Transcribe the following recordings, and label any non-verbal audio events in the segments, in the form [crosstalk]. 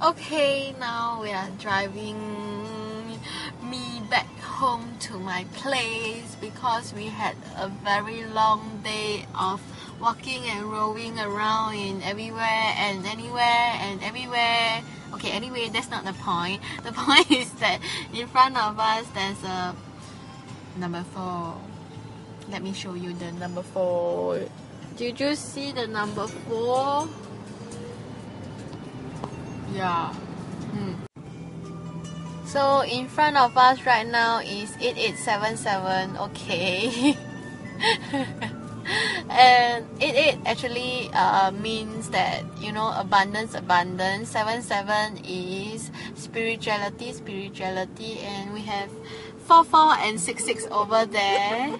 Okay, now we are driving me back home to my place because we had a very long day of walking and rolling around in everywhere and anywhere and everywhere. Okay, anyway, that's not the point. [laughs] The point is that in front of us there's a number four. Let me show you the number four. Did you see the number four? Yeah. Hmm. So in front of us right now is 8877. Okay. [laughs] and 88 actually uh, means that you know abundance abundance 77 is spirituality spirituality and we have 44 and 66 over there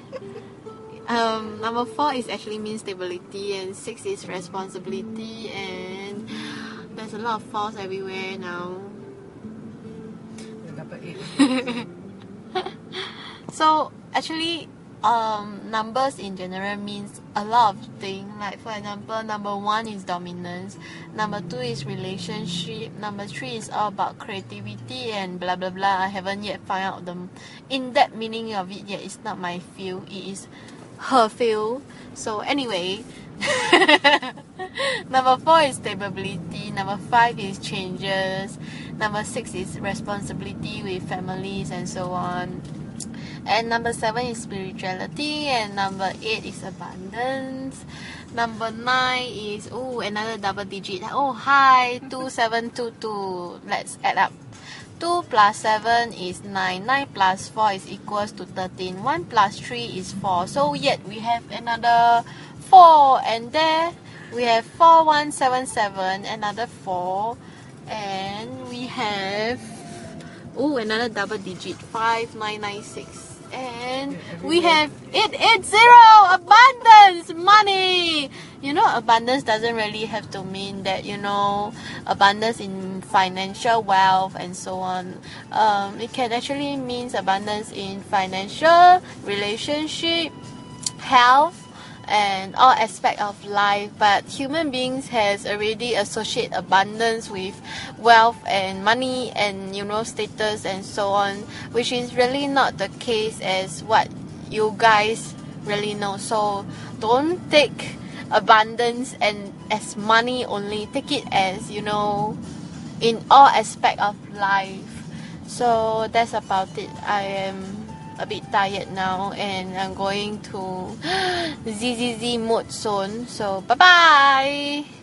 [laughs] um, number 4 is actually means stability and 6 is responsibility and there's a lot of falls everywhere now [laughs] so actually um, numbers in general means a lot of things. Like for example, number one is dominance, number two is relationship, number three is all about creativity and blah blah blah. I haven't yet found out the in-depth meaning of it yet. It's not my field. It is her field. So anyway, [laughs] number four is stability. Number five is changes. Number six is responsibility with families and so on. And number seven is spirituality. And number eight is abundance. Number nine is oh another double digit. Oh hi 2722 let's add up. 2 plus 7 is 9 9 plus 4 is equals to 13 1 plus 3 is 4 so yet we have another 4 and there we have 4177 another 4 and we have oh another double digit 5996 and we have it it's zero abundance money. You know abundance doesn't really have to mean that you know abundance in financial wealth and so on. Um, it can actually means abundance in financial relationship health and all aspect of life but human beings has already associate abundance with wealth and money and you know status and so on which is really not the case as what you guys really know. So don't take abundance and as money only. Take it as you know in all aspect of life. So that's about it. I am a bit tired now and I'm going to [gasps] ZZZ mode soon. So bye bye!